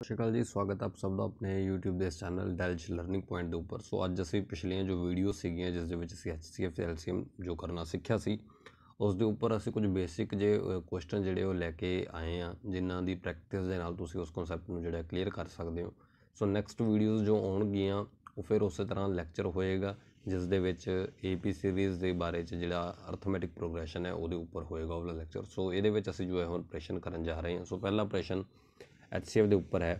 ਸਤਿ ਸ਼੍ਰੀ ਅਕਾਲ ਜੀ, ਸਵਾਗਤ ਆਪ ਸਭ ਦਾ ਆਪਣੇ YouTube ਦੇ ਚੈਨਲ ਡੈਲਜ ਲਰਨਿੰਗ ਪੁਆਇੰਟ ਦੇ ਉੱਪਰ। ਸੋ ਅੱਜ ਅਸੀਂ ਪਿਛਲੀਆਂ ਜੋ ਵੀਡੀਓ ਸੀਗੀਆਂ, ਜਿਸ ਦੇ ਵਿੱਚ ਅਸੀਂ HCF ਤੇ LCM ਜੋ ਕਰਨਾ ਸਿੱਖਿਆ ਸੀ, ਉਸ ਦੇ ਉੱਪਰ ਅਸੀਂ ਕੁਝ ਬੇਸਿਕ ਜੇ ਕੁਐਸਚਨ ਜਿਹੜੇ ਉਹ ਲੈ ਕੇ ਆਏ ਆ ਜਿਨ੍ਹਾਂ ਦੀ ਪ੍ਰੈਕਟਿਸ ਦੇ ਨਾਲ ਤੁਸੀਂ ਉਸ ਕਨਸੈਪਟ ਨੂੰ ਜਿਹੜਾ ਕਲੀਅਰ ਕਰ ਸਕਦੇ ਹੋ। ਸੋ ਨੈਕਸਟ ਵੀਡੀਓਜ਼ ਜੋ ਆਉਣਗੀਆਂ, ਉਹ ਫਿਰ ਉਸੇ ਤਰ੍ਹਾਂ ਲੈਕਚਰ ਹੋਏਗਾ, ਜਿਸ ਦੇ ਵਿੱਚ AP ਸੀਰੀਜ਼ ਦੇ ਬਾਰੇ ਚ ਜਿਹੜਾ ਅਰਥਮੈਟਿਕ ਪ੍ਰੋਗਰੈਸ਼ਨ ਹੈ, ਉਹਦੇ ਉੱਪਰ ਹੋਏਗਾ ਉਹ ਲੈਕਚਰ ਸੋ ਇਹਦੇ ਵਿੱਚ ਅਸੀਂ ਜੋ ਹੈ ਹੁਣ ਆਪਰੇਸ਼ਨ ਕਰਨ ਜਾ ਰਹੇ ਹਾਂ। ਸੋ ਪਹਿਲਾ ਆਪਰੇਸ਼ਨ HCF ਦੇ ਉੱਪਰ ਹੈ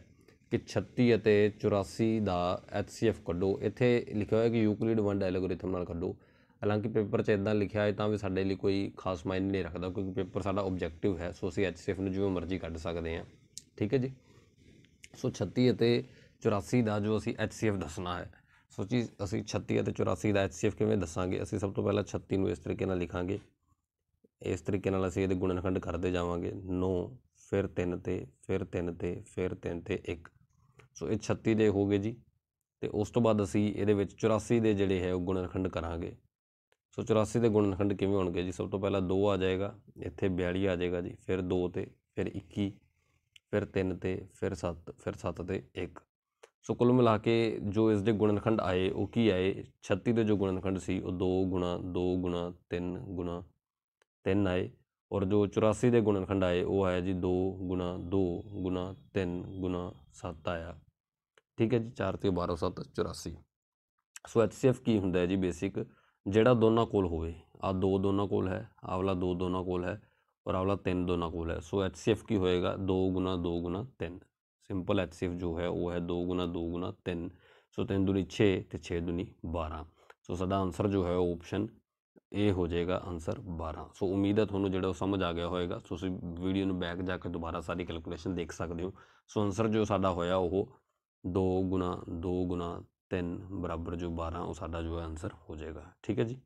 ਕਿ 36 ਅਤੇ 84 ਦਾ HCF ਕੱਢੋ। ਇੱਥੇ ਲਿਖਿਆ ਹੋਇਆ ਕਿ ਯੂਕਲਿਡ ਵਨ ਐਲਗੋਰਿਥਮ ਨਾਲ ਕੱਢੋ। ਹਾਲਾਂਕਿ ਪੇਪਰ 'ਚ ਇਦਾਂ ਲਿਖਿਆ ਹੈ ਤਾਂ ਵੀ ਸਾਡੇ ਲਈ ਕੋਈ ਖਾਸ ਮਾਇਨੇ ਨਹੀਂ ਰੱਖਦਾ ਕਿਉਂਕਿ ਪੇਪਰ ਸਾਡਾ ਆਬਜੈਕਟਿਵ ਹੈ, ਸੋ ਅਸੀਂ HCF ਨੂੰ ਜਿਵੇਂ ਮਰਜ਼ੀ ਕੱਢ ਸਕਦੇ ਹਾਂ। ਠੀਕ ਹੈ ਜੀ? ਸੋ 36 ਅਤੇ 84 ਦਾ ਜੋ ਅਸੀਂ HCF ਦੱਸਣਾ ਹੈ, ਸੋ ਜੀ ਅਸੀਂ 36 ਅਤੇ 84 ਦਾ HCF ਕਿਵੇਂ ਦੱਸਾਂਗੇ? ਅਸੀਂ ਸਭ ਤੋਂ ਪਹਿਲਾਂ 36 ਨੂੰ ਇਸ ਤਰੀਕੇ ਨਾਲ ਲਿਖਾਂਗੇ। ਇਸ ਤਰੀਕੇ ਨਾਲ ਅਸੀਂ ਇਹਦੇ ਗੁਣਨਖੰਡ ਕਰਦੇ ਜਾਵਾਂਗੇ। 9 ਫਿਰ 3 ਤੇ, ਫਿਰ 3 ਤੇ, ਫਿਰ 3 ਤੇ 1 ਸੋ ਇਹ 36 ਦੇ ਹੋ ਗਏ ਜੀ। ਤੇ ਉਸ ਤੋਂ ਬਾਅਦ ਅਸੀਂ ਇਹਦੇ ਵਿੱਚ 84 ਦੇ ਜਿਹੜੇ ਹੈ ਉਹ ਗੁਣਨਖੰਡ ਕਰਾਂਗੇ। ਸੋ 84 ਦੇ ਗੁਣਨਖੰਡ ਕਿਵੇਂ ਹੋਣਗੇ ਜੀ? ਸਭ ਤੋਂ ਪਹਿਲਾਂ 2 ਆ ਜਾਏਗਾ, ਇੱਥੇ 42 ਆ ਜਾਏਗਾ ਜੀ, ਫਿਰ 2 ਤੇ, ਫਿਰ 21 ਫਿਰ 3 ਤੇ, ਫਿਰ 7 ਫਿਰ 7 ਤੇ 1 ਸੋ ਕੁੱਲ ਮਿਲਾ ਕੇ ਜੋ ਇਸ ਦੇ ਗੁਣਨਖੰਡ ਆਏ, ਉਹ ਕੀ ਆਏ? 36 ਦੇ ਜੋ ਗੁਣਨਖੰਡ ਸੀ, ਉਹ 2 ਗੁਣਾ 2 ਗੁਣਾ 3 ਗੁਣਾ 3 ਆਏ। ਔਰ ਜੋ 84 ਦੇ ਗੁਣਨਖੰਡ ਆਏ, ਉਹ ਆਇਆ ਜੀ 2 ਗੁਣਾ 2 ਗੁਣਾ 3 ਗੁਣਾ 7 ਆਇਆ। ਠੀਕ ਹੈ ਜੀ 4 ਤੇ 12 7 84 ਸੋ HCF ਕੀ ਹੁੰਦਾ ਹੈ ਜੀ ਬੇਸਿਕ? ਜਿਹੜਾ ਦੋਨਾਂ ਕੋਲ ਹੋਵੇ, ਆ ਦੋ ਦੋਨਾਂ ਕੋਲ ਹੈ, ਆਵਲਾ ਦੋ ਦੋਨਾਂ ਕੋਲ ਹੈ ਔਰ ਆਵਲਾ ਤਿੰਨ ਦੋਨਾਂ ਕੋਲ ਹੈ। ਸੋ HCF ਕੀ ਹੋਏਗਾ? 2 ਗੁਣਾ 2 ਗੁਣਾ 3 ਸਿੰਪਲ HCF ਜੋ ਹੈ, ਉਹ ਹੈ 2 ਗੁਣਾ 2 ਗੁਣਾ 3 ਸੋ 3 ਦੁਨੀ 6 ਤੇ 6 ਦੁਨੀ 12 ਸੋ ਸਾਡਾ ਆਨਸਰ ਜੋ ਹੈ, ਉਹ ਆਪਸ਼ਨ ਇਹ ਹੋ ਜਾਏਗਾ ਆਨਸਰ 12 ਸੋ ਉਮੀਦ ਹੈ ਤੁਹਾਨੂੰ ਜਿਹੜਾ ਉਹ ਸਮਝ ਆ ਗਿਆ ਹੋਵੇਗਾ ਤੁਸੀਂ ਵੀਡੀਓ ਨੂੰ ਬੈਕ ਜਾ ਕੇ ਦੁਬਾਰਾ ਸਾਰੀ ਕੈਲਕੂਲੇਸ਼ਨ ਦੇਖ ਸਕਦੇ ਹੋ। ਸੋ ਆਨਸਰ ਜੋ ਸਾਡਾ ਹੋਇਆ ਉਹ 2 ਗੁਣਾ 2 ਗੁਣਾ 3 ਬਰਾਬਰ ਜੋ 12 ਉਹ ਸਾਡਾ ਜੋ ਹੈ ਆਨਸਰ ਹੋ ਜਾਏਗਾ। ਠੀਕ ਹੈ ਜੀ?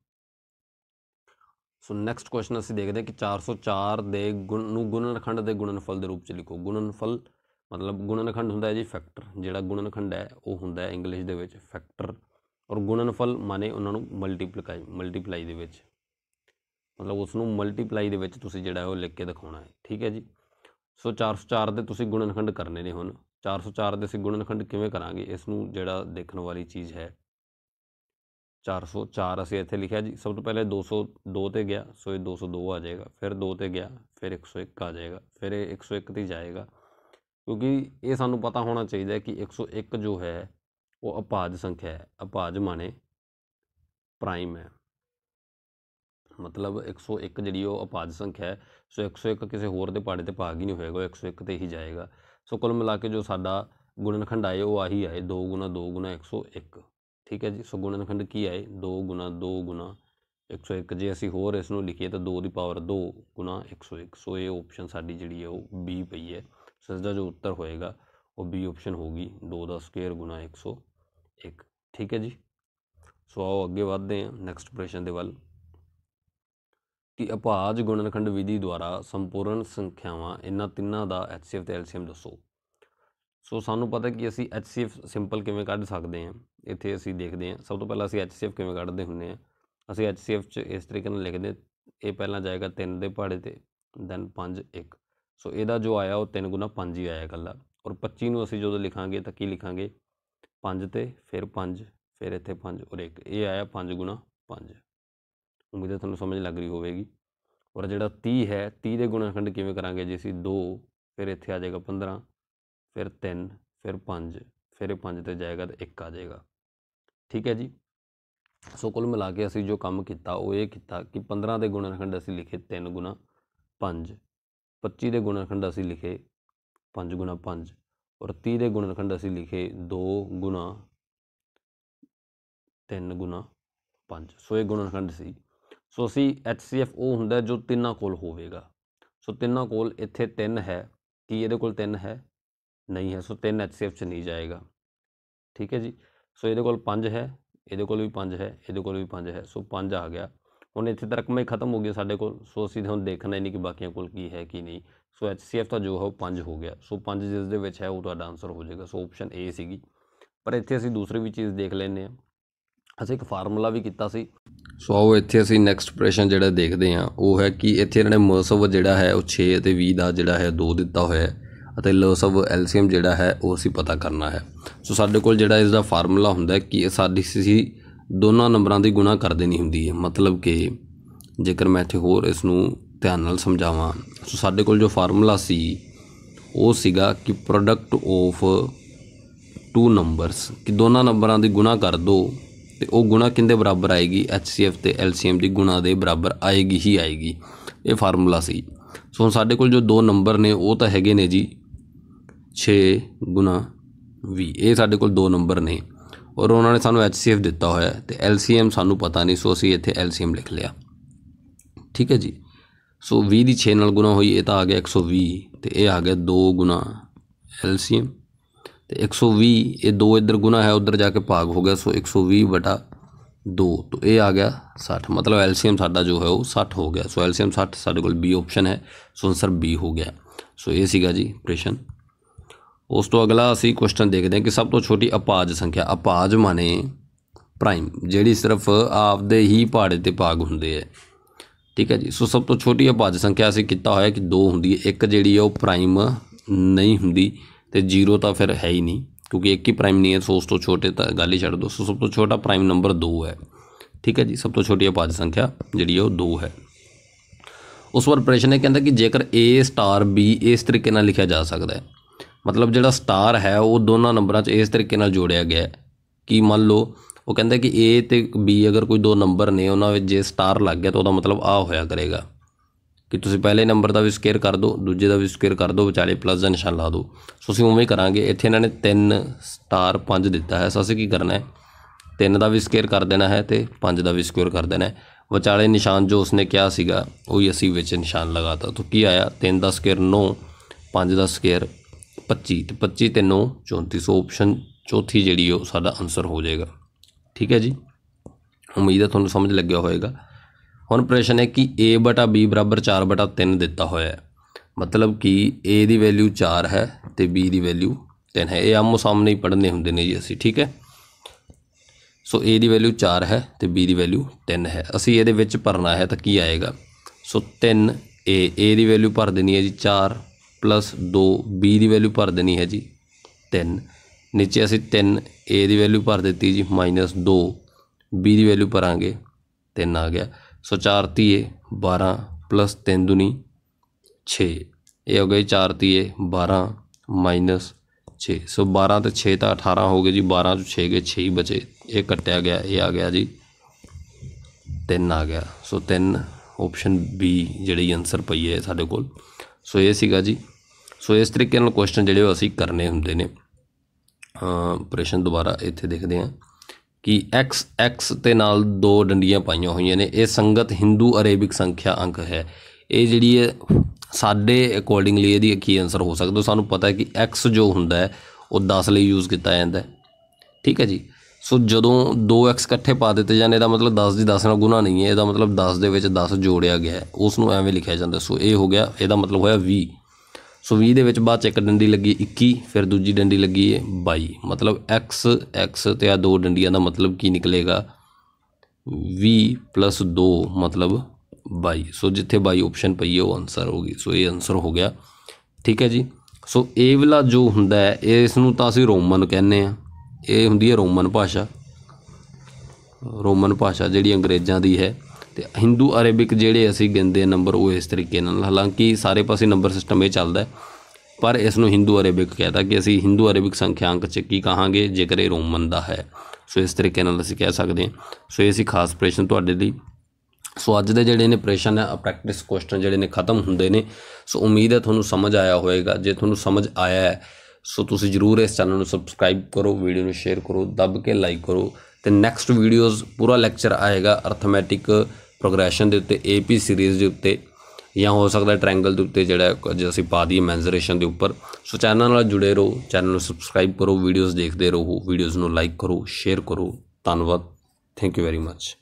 ਸੋ ਨੈਕਸਟ ਕੁਐਸਚਨ ਅਸੀਂ ਦੇਖਦੇ ਹਾਂ ਕਿ 404 ਦੇ ਗੁਣ ਨੂੰ ਗੁਣਨਖੰਡ ਦੇ ਗੁਣਨਫਲ ਦੇ ਰੂਪ ਚ ਲਿਖੋ। ਗੁਣਨਫਲ ਮਤਲਬ ਗੁਣਨਖੰਡ ਹੁੰਦਾ ਹੈ ਜੀ ਫੈਕਟਰ ਜਿਹੜਾ ਗੁਣਨਖੰਡ ਹੈ, ਉਹ ਹੁੰਦਾ ਹੈ ਇੰਗਲਿਸ਼ ਦੇ ਵਿੱਚ ਫੈਕਟਰ ਔਰ ਗੁਣਨਫਲ ਮਾਨੇ ਉਹਨਾਂ ਨੂੰ ਮਲਟੀਪਲਾਈ ਮਲਟੀਪਲਾਈ ਦੇ ਵਿੱਚ। ਮਤਲਬ ਉਸ ਨੂੰ ਮਲਟੀਪਲਾਈ ਦੇ ਵਿੱਚ ਤੁਸੀਂ ਜਿਹੜਾ ਉਹ ਲਿਖ ਕੇ ਦਿਖਾਉਣਾ ਹੈ। ਠੀਕ ਹੈ ਜੀ? ਸੋ 404 ਦੇ ਤੁਸੀਂ ਗੁਣਨਖੰਡ ਕਰਨੇ ਨੇ ਹੁਣ। 404 ਦੇ ਅਸੀਂ ਗੁਣਨਖੰਡ ਕਿਵੇਂ ਕਰਾਂਗੇ? ਇਸ ਨੂੰ ਜਿਹੜਾ ਦੇਖਣ ਵਾਲੀ ਚੀਜ਼ ਹੈ। 404 ਅਸੀਂ ਇੱਥੇ ਲਿਖਿਆ ਜੀ। ਸਭ ਤੋਂ ਪਹਿਲੇ 202 ਤੇ ਗਿਆ, ਸੋ ਇਹ 202 ਆ ਜਾਏਗਾ। ਫਿਰ 2 ਤੇ ਗਿਆ, ਫਿਰ 101 ਆ ਜਾਏਗਾ, ਫਿਰ ਇਹ 101 ਤੇ ਜਾਏਗਾ। ਕਿਉਂਕਿ ਇਹ ਸਾਨੂੰ ਪਤਾ ਹੋਣਾ ਚਾਹੀਦਾ ਹੈ ਕਿ 101 ਜੋ ਹੈ ਉਹ ਅਪਾਜ ਸੰਖਿਆ ਹੈ, ਅਪਾਜ ਮਾਨੇ ਪ੍ਰਾਈਮ ਹੈ। ਮਤਲਬ 101 ਜਿਹੜੀ ਉਹ ਅਪਾਜ ਸੰਖਿਆ ਹੈ, ਸੋ 101 ਕਿਸੇ ਹੋਰ ਦੇ ਪਾੜੇ ਤੇ ਭਾਗ ਹੀ ਨਹੀਂ ਹੋਏਗਾ 101 ਤੇ ਹੀ ਜਾਏਗਾ। ਸੋ ਕੁੱਲ ਮਿਲਾ ਕੇ ਜੋ ਸਾਡਾ ਗੁਣਨਖੰਡ ਆਏ, ਉਹ ਆਹੀ ਆਏ 2 2 101 ਠੀਕ ਹੈ ਜੀ? ਸੋ ਗੁਣਨਖੰਡ ਕੀ ਆਏ? 2 2 101 ਜੇ ਅਸੀਂ ਹੋਰ ਇਸ ਨੂੰ ਲਿਖੀਏ ਤਾਂ 2 ਦੀ ਪਾਵਰ 2 101 ਸੋ ਇਹ ਆਪਸ਼ਨ ਸਾਡੀ ਜਿਹੜੀ ਹੈ, ਉਹ B ਪਈ ਹੈ। ਸੋ ਇਸ ਦਾ ਜੋ ਉੱਤਰ ਹੋਏਗਾ, ਉਹ B ਆਪਸ਼ਨ ਹੋਗੀ 2 ਦਾ ਸਕੁਅਰ 101 ਇੱਕ, ਠੀਕ ਹੈ ਜੀ? ਸੋ ਆਓ ਅੱਗੇ ਵਧਦੇ ਹਾਂ ਨੈਕਸਟ ਪ੍ਰਸ਼ਨ ਦੇ ਵੱਲ। ਕਿ ਅਪਾਜ ਗੁਣਨਖੰਡ ਵਿਧੀ ਦੁਆਰਾ ਸੰਪੂਰਨ ਸੰਖਿਆਵਾਂ ਇਹਨਾਂ ਤਿੰਨਾਂ ਦਾ HCF ਤੇ LCM ਦੱਸੋ। ਸੋ ਸਾਨੂੰ ਪਤਾ ਕਿ ਅਸੀਂ HCF ਸਿੰਪਲ ਕਿਵੇਂ ਕੱਢ ਸਕਦੇ ਹਾਂ? ਇੱਥੇ ਅਸੀਂ ਦੇਖਦੇ ਹਾਂ। ਸਭ ਤੋਂ ਪਹਿਲਾਂ ਅਸੀਂ HCF ਕਿਵੇਂ ਕੱਢਦੇ ਹੁੰਦੇ ਹਾਂ? ਅਸੀਂ HCF ਚ ਇਸ ਤਰੀਕੇ ਨਾਲ ਲਿਖਦੇ ਇਹ ਪਹਿਲਾਂ ਜਾਏਗਾ 3 ਦੇ ਪਹਾੜੇ ਤੇ ਦੈਨ 5 1 ਸੋ ਇਹਦਾ ਜੋ ਆਇਆ ਉਹ 3 ਗੁਣਾ 5 ਹੀ ਆਇਆ ਕੱਲਾ ਔਰ 25 ਨੂੰ ਅਸੀਂ ਜਦੋਂ ਲਿਖਾਂਗੇ ਤਾਂ ਕੀ ਲਿਖਾਂਗੇ? 5 ਤੇ ਫਿਰ 5 ਫਿਰ ਇੱਥੇ 5 ਔਰ 1 ਇਹ ਆਇਆ 5 ਗੁਣਾ 5 ਉਮੀਦ ਹੈ ਤੁਹਾਨੂੰ ਸਮਝ ਲੱਗ ਰਹੀ ਹੋਵੇਗੀ। ਔਰ ਜਿਹੜਾ 30 ਹੈ 30 ਦੇ ਗੁਣਨਖੰਡ ਕਿਵੇਂ ਕਰਾਂਗੇ? ਜੀ ਅਸੀਂ 2 ਫਿਰ ਇੱਥੇ ਆ ਜਾਏਗਾ 15 ਫਿਰ 3 ਫਿਰ 5 ਫਿਰ ਇਹ 5 ਤੇ ਜਾਏਗਾ ਤਾਂ 1 ਆ ਜਾਏਗਾ। ਠੀਕ ਹੈ ਜੀ? ਸੋ ਕੁੱਲ ਮਿਲਾ ਕੇ ਅਸੀਂ ਜੋ ਕੰਮ ਕੀਤਾ, ਉਹ ਇਹ ਕੀਤਾ ਕਿ 15 ਦੇ ਗੁਣਨਖੰਡ ਅਸੀਂ ਲਿਖੇ 3 ਗੁਣਾ 5 25 ਦੇ ਗੁਣਨਖੰਡ ਅਸੀਂ ਲਿਖੇ 5 ਗੁਣਾ 5 ਔਰ 30 ਦੇ ਗੁਣਨਖੰਡ ਅਸੀਂ ਲਿਖੇ 2 ਗੁਣਾ 3 ਗੁਣਾ 5 ਸੋ ਇਹ ਗੁਣਨਖੰਡ ਸੀ। ਸੋ ਅਸੀਂ HCF ਉਹ ਹੁੰਦਾ ਜੋ ਤਿੰਨਾਂ ਕੋਲ ਹੋਵੇਗਾ। ਸੋ ਤਿੰਨਾਂ ਕੋਲ ਇੱਥੇ 3 ਹੈ। ਕੀ ਇਹਦੇ ਕੋਲ 3 ਹੈ? ਨਹੀਂ ਹੈ। ਸੋ 3 HCF ਚ ਨਹੀਂ ਜਾਏਗਾ। ਠੀਕ ਹੈ ਜੀ? ਸੋ ਇਹਦੇ ਕੋਲ 5 ਹੈ। ਇਹਦੇ ਕੋਲ ਵੀ 5 ਹੈ। ਇਹਦੇ ਕੋਲ ਵੀ 5 ਹੈ। ਸੋ 5 ਆ ਗਿਆ। ਹੁਣ ਇੱਥੇ ਤਾਂ ਰਕਮਾਂ ਹੀ ਖਤਮ ਹੋ ਗਈਆਂ ਸਾਡੇ ਕੋਲ, ਸੋ ਅਸੀਂ ਹੁਣ ਦੇਖਣਾ ਹੀ ਨਹੀਂ ਕਿ ਬਾਕੀਆਂ ਕੋਲ ਕੀ ਹੈ ਕੀ ਨਹੀਂ। ਸੋ HCF ਤਾਂ ਜੋ ਹੈ ਉਹ 5 ਹੋ ਗਿਆ। ਸੋ 5 ਜਿਸ ਦੇ ਵਿੱਚ ਹੈ ਉਹ ਤੁਹਾਡਾ ਆਨਸਰ ਹੋ ਜਾਏਗਾ। ਸੋ ਆਪਸ਼ਨ A ਸੀਗੀ। ਪਰ ਇੱਥੇ ਅਸੀਂ ਦੂਸਰੀ ਵੀ ਚੀਜ਼ ਦੇਖ ਲੈਂਦੇ ਹਾਂ। ਅਸੀਂ ਇੱਕ ਫਾਰਮੂਲਾ ਵੀ ਕੀਤਾ ਸੀ। ਸੋ ਆਓ ਇੱਥੇ ਅਸੀਂ ਨੈਕਸਟ ਪ੍ਰਸ਼ਨ ਜਿਹੜਾ ਦੇਖਦੇ ਹਾਂ। ਉਹ ਹੈ ਕਿ ਇੱਥੇ ਇਹਨਾਂ ਨੇ ਮਸਵ ਜਿਹੜਾ ਹੈ ਉਹ 6 ਅਤੇ 20 ਦਾ ਜਿਹੜਾ ਹੈ 2 ਦਿੱਤਾ ਹੋਇਆ ਹੈ ਅਤੇ ਲੋਸ ਆਫ ਐਲਸੀਐਮ ਜਿਹੜਾ ਹੈ ਉਹ ਅਸੀਂ ਪਤਾ ਕਰਨਾ ਹੈ। ਸੋ ਸਾਡੇ ਕੋਲ ਜਿਹੜਾ ਇਸ ਦਾ ਫਾਰਮੂਲਾ ਹੁੰਦਾ ਕਿ ਇਹ ਸਾਡੀ ਸੀ ਦੋਨਾਂ ਨੰਬਰਾਂ ਦੀ ਗੁਣਾ ਕਰ ਦੇਣੀ ਹੁੰਦੀ ਹੈ। ਮਤਲਬ ਕਿ ਜੇਕਰ ਮੈਂ ਇੱਥੇ ਹੋਰ ਇਸ ਨੂੰ ਧਿਆਨ ਨਾਲ ਸਮਝਾਵਾਂ, ਸੋ ਸਾਡੇ ਕੋਲ ਜੋ ਫਾਰਮੂਲਾ ਸੀ, ਉਹ ਸੀਗਾ ਕਿ ਪ੍ਰੋਡਕਟ ਆਫ ਟੂ ਨੰਬਰਸ ਕਿ ਦੋਨਾਂ ਨੰਬਰਾਂ ਦੀ ਗੁਣਾ ਕਰ ਦੋ ਤੇ ਉਹ ਗੁਣਾ ਕਿੰਦੇ ਬਰਾਬਰ ਆਏਗੀ? HCF ਤੇ LCM ਦੀ ਗੁਣਾ ਦੇ ਬਰਾਬਰ ਆਏਗੀ ਹੀ ਆਏਗੀ। ਇਹ ਫਾਰਮੂਲਾ ਸੀ। ਸੋ ਹੁਣ ਸਾਡੇ ਕੋਲ ਜੋ ਦੋ ਨੰਬਰ ਨੇ, ਉਹ ਤਾਂ ਹੈਗੇ ਨੇ ਜੀ 6 ਗੁਣਾ 20 ਇਹ ਸਾਡੇ ਕੋਲ ਦੋ ਨੰਬਰ ਨੇ। ਔਰ ਉਹਨਾਂ ਨੇ ਸਾਨੂੰ HCF ਦਿੱਤਾ ਹੋਇਆ ਹੈ ਤੇ LCM ਸਾਨੂੰ ਪਤਾ ਨਹੀਂ, ਸੋ ਅਸੀਂ ਇੱਥੇ LCM ਲਿਖ ਲਿਆ। ਠੀਕ ਹੈ ਜੀ? ਸੋ 20 ਦੀ 6 ਨਾਲ ਗੁਣਾ ਹੋਈ, ਇਹ ਤਾਂ ਆ ਗਿਆ 120 ਤੇ ਇਹ ਆ ਗਿਆ 2 ਗੁਣਾ LCM ਤੇ 120 ਇਹ ਦੋ ਇੱਧਰ ਗੁਣਾ ਹੈ, ਉੱਧਰ ਜਾ ਕੇ ਭਾਗ ਹੋ ਗਿਆ, ਸੋ 120 ਬਟਾ 2 ਤੋਂ ਇਹ ਆ ਗਿਆ 60 ਮਤਲਬ ਐਲਸੀਐਮ ਸਾਡਾ ਜੋ ਹੈ ਉਹ 60 ਹੋ ਗਿਆ। ਸੋ ਐਲਸੀਐਮ 60 ਸਾਡੇ ਕੋਲ ਬੀ ਆਪਸ਼ਨ ਹੈ, ਸੋ ਆਨਸਰ ਬੀ ਹੋ ਗਿਆ। ਸੋ ਇਹ ਸੀਗਾ ਜੀ ਪ੍ਰਸ਼ਨ। ਉਸ ਤੋਂ ਅਗਲਾ ਅਸੀਂ ਕੁਐਸਚਨ ਦੇਖਦੇ ਹਾਂ ਕਿ ਸਭ ਤੋਂ ਛੋਟੀ ਅਪਾਜ ਸੰਖਿਆ, ਅਪਾਜ ਮਾਨੇ ਪ੍ਰਾਈਮ ਜਿਹੜੀ ਸਿਰਫ ਆਪਦੇ ਹੀ ਪਹਾੜੇ ਤੇ ਭਾਗ ਹੁੰਦੇ ਹੈ। ਠੀਕ ਹੈ ਜੀ? ਸੋ ਸਭ ਤੋਂ ਛੋਟੀ ਅਪਾਜ ਸੰਖਿਆ ਅਸੀਂ ਕੀਤਾ ਹੋਇਆ ਕਿ ਦੋ ਹੁੰਦੀ ਹੈ। ਇੱਕ ਜਿਹੜੀ ਹੈ ਉਹ ਪ੍ਰਾਈਮ ਨਹੀਂ ਹੁੰਦੀ ਤੇ ਜ਼ੀਰੋ ਤਾਂ ਫਿਰ ਹੈ ਹੀ ਨਹੀਂ, ਕਿਉਂਕਿ ਇੱਕ ਹੀ ਪ੍ਰਾਈਮ ਨਹੀਂ ਹੈ, ਸੋ ਉਸ ਤੋਂ ਛੋਟੇ ਤਾਂ ਗੱਲ ਹੀ ਛੱਡ ਦੋ ਸੋ ਸਭ ਤੋਂ ਛੋਟਾ ਪ੍ਰਾਈਮ ਨੰਬਰ 2 ਹੈ। ਠੀਕ ਹੈ ਜੀ? ਸਭ ਤੋਂ ਛੋਟੀ ਅਪਾਜ ਸੰਖਿਆ ਜਿਹੜੀ ਹੈ ਉਹ 2 ਹੈ। ਉਸ ਵਾਰ ਪ੍ਰਸ਼ਨ ਇਹ ਕਹਿੰਦਾ ਕਿ ਜੇਕਰ A ਸਟਾਰ B ਇਸ ਤਰੀਕੇ ਨਾਲ ਲਿਖਿਆ ਜਾ ਸਕਦਾ ਹੈ ਮਤਲਬ ਜਿਹੜਾ ਸਟਾਰ ਹੈ, ਉਹ ਦੋਨਾਂ ਨੰਬਰਾਂ 'ਚ ਇਸ ਤਰੀਕੇ ਨਾਲ ਜੋੜਿਆ ਗਿਆ ਹੈ। ਕਿ ਮੰਨ ਲਓ, ਉਹ ਕਹਿੰਦਾ ਕਿ A ਤੇ B ਅਗਰ ਕੋਈ ਦੋ ਨੰਬਰ ਨੇ, ਉਹਨਾਂ ਵਿੱਚ ਜੇ ਸਟਾਰ ਲੱਗ ਗਿਆ ਤਾਂ ਉਹਦਾ ਮਤਲਬ ਆ ਹੋਇਆ ਕਰੇਗਾ। ਕਿ ਤੁਸੀਂ ਪਹਿਲੇ ਨੰਬਰ ਦਾ ਵੀ ਸਕੇਅਰ ਕਰ ਦਿਓ, ਦੂਜੇ ਦਾ ਵੀ ਸਕੇਅਰ ਕਰ ਦਿਓ, ਵਿਚਾਲੇ ਪਲੱਸ ਦਾ ਨਿਸ਼ਾਨ ਲਾ ਦਿਓ। ਸੋ ਅਸੀਂ ਉਵੇਂ ਕਰਾਂਗੇ। ਇੱਥੇ ਇਹਨਾਂ ਨੇ 3 ਸਟਾਰ 5 ਦਿੱਤਾ ਹੈ। ਸੋ ਅਸੀਂ ਕੀ ਕਰਨਾ ਹੈ? 3 ਦਾ ਵੀ ਸਕੇਅਰ ਕਰ ਦੇਣਾ ਹੈ ਤੇ 5 ਦਾ ਵੀ ਸਕੇਅਰ ਕਰ ਦੇਣਾ ਹੈ। ਵਿਚਾਲੇ ਨਿਸ਼ਾਨ ਜੋ ਉਸਨੇ ਕਿਹਾ ਸੀਗਾ, ਉਹੀ ਅਸੀਂ ਵਿੱਚ ਨਿਸ਼ਾਨ ਲਗਾਤਾ ਤਾਂ ਕੀ ਆਇਆ? 3 ਦਾ ਸਕੇਅਰ 9 5 ਦਾ ਸਕੇਅਰ 25 ਤੇ 25 ਤੇ 9 34 ਸੋ ਆਪਸ਼ਨ ਚੌਥੀ ਜਿਹੜੀ ਉਹ ਸਾਡਾ ਆਨਸਰ ਹੋ ਜਾਏਗਾ। ਠੀਕ ਹੈ ਜੀ? ਉਮੀਦ ਹੈ ਤੁਹਾਨੂੰ ਸਮਝ ਲੱਗਿਆ ਹੋਵੇਗਾ ਹੁਣ ਪ੍ਰਸ਼ਨ ਹੈ ਕਿ a ਬਟਾ b ਬਰਾਬਰ 4 ਬਟਾ 3 ਦਿੱਤਾ ਹੋਇਆ ਹੈ। ਮਤਲਬ ਕਿ a ਦੀ ਵੈਲਿਊ 4 ਹੈ ਤੇ b ਦੀ ਵੈਲਿਊ 3 ਹੈ। ਇਹ ਆਮੋ ਸਾਹਮਣੇ ਹੀ ਪੜ੍ਹਨੇ ਹੁੰਦੇ ਨੇ ਜੀ ਅਸੀਂ, ਠੀਕ ਹੈ? ਸੋ a ਦੀ ਵੈਲਿਊ 4 ਹੈ ਤੇ b ਦੀ ਵੈਲਿਊ 3 ਹੈ। ਅਸੀਂ ਇਹਦੇ ਵਿੱਚ ਭਰਨਾ ਹੈ ਤਾਂ ਕੀ ਆਏਗਾ? ਸੋ 3 a a ਦੀ ਵੈਲਿਊ ਭਰ ਦੇਣੀ ਹੈ ਜੀ 4 ਪਲੱਸ 2 b ਦੀ ਵੈਲਿਊ ਭਰ ਦੇਣੀ ਹੈ ਜੀ 3 ਨੀਚੇ ਅਸੀਂ 3 a ਦੀ ਵੈਲਿਊ ਭਰ ਦਿੱਤੀ ਜੀ ਮਾਈਨਸ 2 b ਦੀ ਵੈਲਿਊ ਭਰਾਂਗੇ 3 ਆ ਗਿਆ। ਸੋ 4 ਤੀਏ 12 ਪਲੱਸ 3 ਦੁਨੀ 6 ਇਹ ਹੋ ਗਈ 4 ਤੀਏ 12 ਮਾਈਨਸ 6 ਸੋ 12 ਤੇ 6 ਤਾਂ 18 ਹੋ ਗਏ ਜੀ 12 ਤੋਂ 6 ਗਏ 6 ਹੀ ਬਚੇ। ਇਹ ਕੱਟਿਆ ਗਿਆ, ਇਹ ਆ ਗਿਆ ਜੀ 3 ਆ ਗਿਆ। ਸੋ 3 ਆਪਸ਼ਨ ਬੀ ਜਿਹੜੀ ਆਨਸਰ ਪਈ ਹੈ ਸਾਡੇ ਕੋਲ। ਸੋ ਇਹ ਸੀਗਾ ਜੀ। ਸੋ ਇਸ ਤਰੀਕੇ ਨਾਲ ਕੁਐਸਚਨ ਜਿਹੜੇ ਉਹ ਅਸੀਂ ਕਰਨੇ ਹੁੰਦੇ ਨੇ। ਪ੍ਰਸ਼ਨ ਦੁਬਾਰਾ ਇੱਥੇ ਦੇਖਦੇ ਹਾਂ ਕਿ x x ਤੇ ਨਾਲ ਦੋ ਡੰਡੀਆਂ ਪਾਈਆਂ ਹੋਈਆਂ ਨੇ। ਇਹ ਸੰਗਤ ਹਿੰਦੂ ਅਰੇਬਿਕ ਸੰਖਿਆ ਅੰਕ ਹੈ। ਇਹ ਜਿਹੜੀ ਹੈ, ਸਾਡੇ ਅਕੋਰਡਿੰਗਲੀ ਇਹਦੀ ਕੀ ਆਨਸਰ ਹੋ ਸਕਦਾ। ਸਾਨੂੰ ਪਤਾ ਹੈ ਕਿ x ਜੋ ਹੁੰਦਾ ਹੈ, ਉਹ 10 ਲਈ ਯੂਜ਼ ਕੀਤਾ ਜਾਂਦਾ ਹੈ। ਠੀਕ ਹੈ ਜੀ? ਸੋ ਜਦੋਂ 2x ਇਕੱਠੇ ਪਾ ਦਿੱਤੇ ਜਾਂਦੇ, ਇਹਦਾ ਮਤਲਬ 10 ਦੀ 10 ਨਾਲ ਗੁਣਾ ਨਹੀਂ ਹੈ। ਇਹਦਾ ਮਤਲਬ 10 ਦੇ ਵਿੱਚ 10 ਜੋੜਿਆ ਗਿਆ ਉਸ ਨੂੰ ਐਵੇਂ ਲਿਖਿਆ ਜਾਂਦਾ। ਸੋ ਇਹ ਹੋ ਗਿਆ, ਇਹਦਾ ਮਤਲਬ ਹੋਇਆ 20 ਸੋ 20 ਦੇ ਵਿੱਚ ਬਾਅਦ ਚ ਇੱਕ ਡੰਡੀ ਲੱਗੀ 21 ਫਿਰ ਦੂਜੀ ਡੰਡੀ ਲੱਗੀ ਹੈ 22 ਮਤਲਬ x x ਤੇ ਆ ਦੋ ਡੰਡੀਆਂ ਦਾ ਮਤਲਬ ਕੀ ਨਿਕਲੇਗਾ? 20 2 ਮਤਲਬ 22 ਸੋ ਜਿੱਥੇ 22 ਆਪਸ਼ਨ ਪਈ ਹੈ ਉਹ ਆਨਸਰ ਗਈ। ਸੋ ਇਹ ਆਨਸਰ ਹੋ ਗਿਆ। ਠੀਕ ਹੈ ਜੀ? ਸੋ ਇਹ ਵਾਲਾ ਜੋ ਹੁੰਦਾ ਹੈ ਇਸ ਨੂੰ ਤਾਂ ਅਸੀਂ ਰੋਮਨ ਕਹਿੰਦੇ ਆ ਇਹ ਹੁੰਦੀ ਹੈ ਰੋਮਨ ਭਾਸ਼ਾ। ਰੋਮਨ ਭਾਸ਼ਾ ਜਿਹੜੀ ਅੰਗਰੇਜ਼ਾਂ ਦੀ ਹੈ। ਤੇ ਹਿੰਦੂ ਅਰੇਬਿਕ ਜਿਹੜੇ ਅਸੀਂ ਗਿਣਦੇ ਨੰਬਰ ਉਹ ਇਸ ਤਰੀਕੇ ਨਾਲ, ਹਾਲਾਂਕਿ ਸਾਰੇ ਪਾਸੇ ਨੰਬਰ ਸਿਸਟਮ ਇਹ ਚੱਲਦਾ ਪਰ ਇਸ ਨੂੰ ਹਿੰਦੂ ਅਰੇਬਿਕ ਕਹਿੰਦਾ ਕਿ ਅਸੀਂ ਹਿੰਦੂ ਅਰੇਬਿਕ ਸੰਖਿਆਂਕ ਚ ਕੀ ਕਹਾਂਗੇ, ਜੇਕਰ ਇਹ ਰੋਮਨ ਦਾ ਹੈ। ਸੋ ਇਸ ਤਰੀਕੇ ਨਾਲ ਅਸੀਂ ਕਹਿ ਸਕਦੇ ਹਾਂ। ਸੋ ਇਹ ਸੀ ਖਾਸ ਪ੍ਰਸ਼ਨ ਤੁਹਾਡੇ ਲਈ। ਸੋ ਅੱਜ ਦੇ ਜਿਹੜੇ ਨੇ ਪ੍ਰਸ਼ਨ ਹੈ ਪ੍ਰੈਕਟਿਸ ਕੁਐਸਚਨ ਜਿਹੜੇ ਨੇ ਖਤਮ ਹੁੰਦੇ ਨੇ। ਸੋ ਉਮੀਦ ਹੈ ਤੁਹਾਨੂੰ ਸਮਝ ਆਇਆ ਹੋਵੇਗਾ। ਜੇ ਤੁਹਾਨੂੰ ਸਮਝ ਆਇਆ ਹੈ, ਸੋ ਤੁਸੀਂ ਜਰੂਰ ਇਸ ਚੈਨਲ ਨੂੰ ਸਬਸਕ੍ਰਾਈਬ ਕਰੋ ਵੀਡੀਓ ਨੂੰ ਸ਼ੇਅਰ ਕਰੋ, ਦੱਬ ਕੇ ਲਾਈਕ ਕਰੋ। ਤੇ ਨੈਕਸਟ ਵੀਡੀਓਜ਼ ਪੂਰਾ ਲੈਕਚਰ ਆਏਗਾ ਅਰਥਮੈਟਿਕ ਪ੍ਰੋਗਰੈਸ਼ਨ ਦੇ ਉੱਤੇ ਏਪੀ ਸੀਰੀਜ਼ ਦੇ ਉੱਤੇ ਜਾਂ ਹੋ ਸਕਦਾ ਟ੍ਰਾਇੰਗਲ ਦੇ ਉੱਤੇ ਜਿਹੜਾ ਜੇ ਅਸੀਂ ਪਾ ਦਈਏ ਮੈਂਜ਼ਰੇਸ਼ਨ ਦੇ ਉੱਪਰ। ਸੋ ਚੈਨਲ ਨਾਲ ਜੁੜੇ ਰਹੋ ਚੈਨਲ ਨੂੰ ਸਬਸਕ੍ਰਾਈਬ ਕਰੋ ਵੀਡੀਓਜ਼ ਦੇਖਦੇ ਰਹੋ ਵੀਡੀਓਜ਼ ਨੂੰ ਲਾਈਕ ਕਰੋ ਸ਼ੇਅਰ ਕਰੋ। ਧੰਨਵਾਦ। Thank you very much